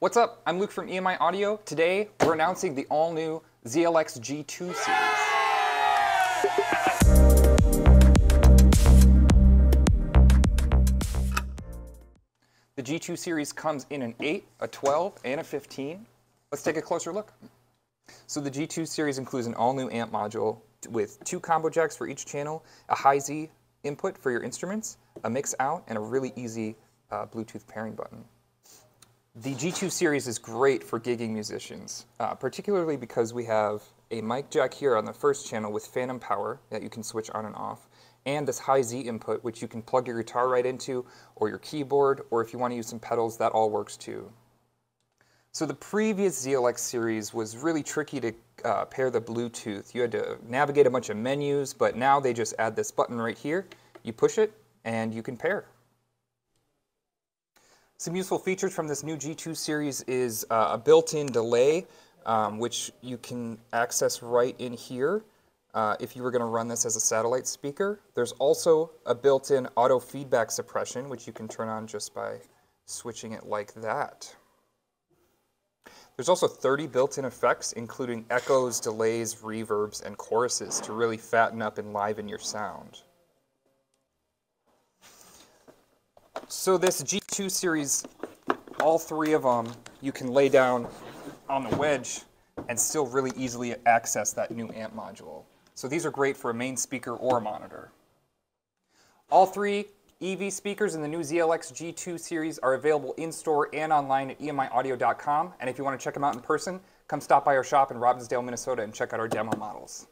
What's up? I'm Luke from EMI Audio. Today, we're announcing the all-new ZLX G2 series. The G2 series comes in an 8, a 12, and a 15. Let's take a closer look. So the G2 series includes an all-new amp module with two combo jacks for each channel, a high-Z input for your instruments, a mix out, and a really easy uh, Bluetooth pairing button. The G2 series is great for gigging musicians, uh, particularly because we have a mic jack here on the first channel with phantom power that you can switch on and off, and this high Z input which you can plug your guitar right into, or your keyboard, or if you want to use some pedals, that all works too. So the previous ZLX series was really tricky to uh, pair the Bluetooth. You had to navigate a bunch of menus, but now they just add this button right here. You push it, and you can pair. Some useful features from this new G2 series is uh, a built-in delay, um, which you can access right in here uh, if you were going to run this as a satellite speaker. There's also a built-in auto feedback suppression, which you can turn on just by switching it like that. There's also 30 built-in effects, including echoes, delays, reverbs, and choruses to really fatten up and liven your sound. So this G2 series, all three of them, you can lay down on the wedge and still really easily access that new amp module. So these are great for a main speaker or a monitor. All three EV speakers in the new ZLX G2 series are available in-store and online at emiaudio.com. And if you want to check them out in person, come stop by our shop in Robbinsdale, Minnesota and check out our demo models.